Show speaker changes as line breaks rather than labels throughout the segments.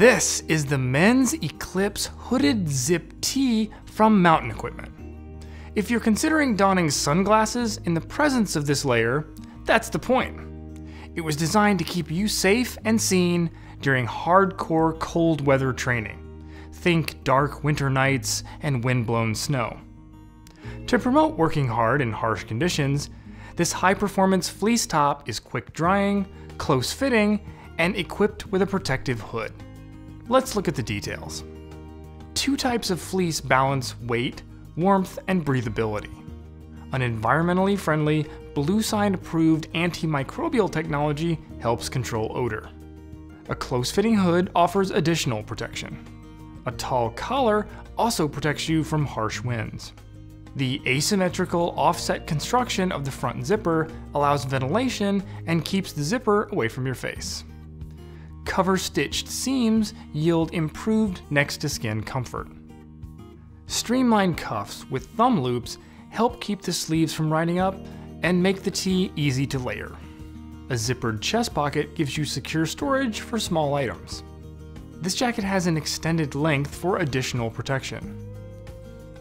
This is the Men's Eclipse Hooded Zip-T from Mountain Equipment. If you're considering donning sunglasses in the presence of this layer, that's the point. It was designed to keep you safe and seen during hardcore cold weather training. Think dark winter nights and wind-blown snow. To promote working hard in harsh conditions, this high-performance fleece top is quick drying, close fitting, and equipped with a protective hood. Let's look at the details. Two types of fleece balance weight, warmth, and breathability. An environmentally friendly, Bluesign approved antimicrobial technology helps control odor. A close fitting hood offers additional protection. A tall collar also protects you from harsh winds. The asymmetrical offset construction of the front zipper allows ventilation and keeps the zipper away from your face. Cover stitched seams yield improved next to skin comfort. Streamlined cuffs with thumb loops help keep the sleeves from riding up and make the tee easy to layer. A zippered chest pocket gives you secure storage for small items. This jacket has an extended length for additional protection.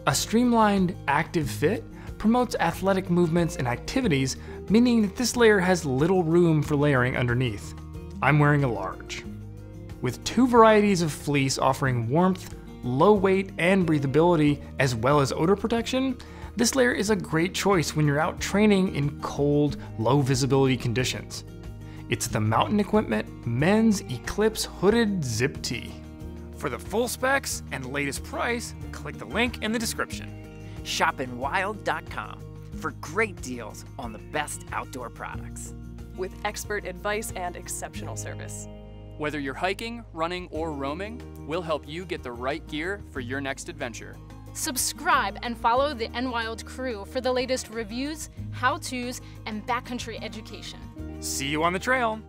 A streamlined, active fit promotes athletic movements and activities, meaning that this layer has little room for layering underneath. I'm wearing a large. With two varieties of fleece offering warmth, low weight, and breathability, as well as odor protection, this layer is a great choice when you're out training in cold, low visibility conditions. It's the Mountain Equipment Men's Eclipse Hooded Zip-T. For the full specs and latest price, click the link in the description.
Shop Enwild.com for great deals on the best outdoor products.
With expert advice and exceptional service.
Whether you're hiking, running, or roaming, we'll help you get the right gear for your next adventure.
Subscribe and follow the Enwild crew for the latest reviews, how-tos, and backcountry education.
See you on the trail!